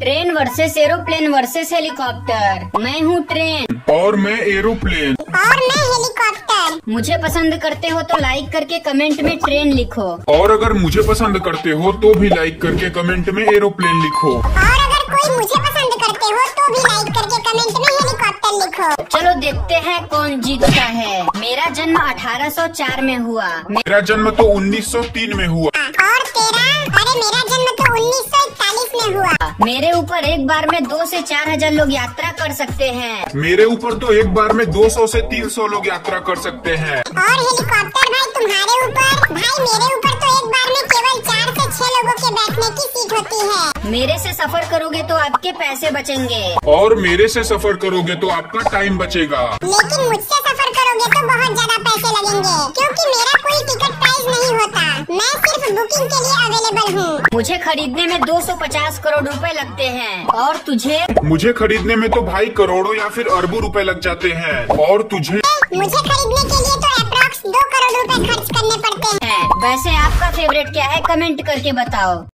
Train versus aeroplane versus helicopter. मैं हूँ train. और मैं एरोप्लेन। और मैं हेलीकॉप्टर। मुझे पसंद करते हो तो लाइक करके कमेंट में ट्रेन लिखो। और अगर मुझे पसंद करते हो तो भी लाइक करके कमेंट में एरोप्लेन लिखो। और अगर कोई मुझे पसंद करते हो तो भी लाइक करके कमेंट में हेलीकॉप्टर लिखो। चलो देखते हैं कौन जीतता है। मेरा जन्म 1804 में हुआ। मेरा जन्म तो 1903 में हुआ। 1941 मेरे ऊपर एक बार में दो से चार हज़ार लोग यात्रा कर सकते हैं। मेरे ऊपर तो एक बार में दो सौ ऐसी तीन सौ लोग यात्रा कर सकते हैं। और हेलीकॉप्टर भाई तुम्हारे ऊपर? भाई मेरे ऊपर तो एक बार में केवल चार से छह लोगों के बैठने की सीट होती है। मेरे से सफ़र करोगे तो आपके पैसे बचेंगे। और मेरे से सफ़र करोगे तो आपका टाइम बचेगा। लेकिन मुझसे सफ़र करोगे तो बहुत ज़्यादा पैसे लगेंगे क्योंकि मेरा कोई टिकट प्राइस नहीं होता। मैं सिर्फ़ बुकिंग के अवेलेबल हूँ। मुझे खरीदने में 250 करोड़ रुपए लगते हैं। और तुझे? मुझे खरीदने में तो भाई करोड़ों या फिर अरबों रुपए लग जाते हैं। और तुझे? मुझे खरीदने के लिए तो अप्रोक्स दो करोड़ रुपए खर्च करने पड़ते हैं। है। वैसे आपका फेवरेट क्या है? कमेंट करके बताओ।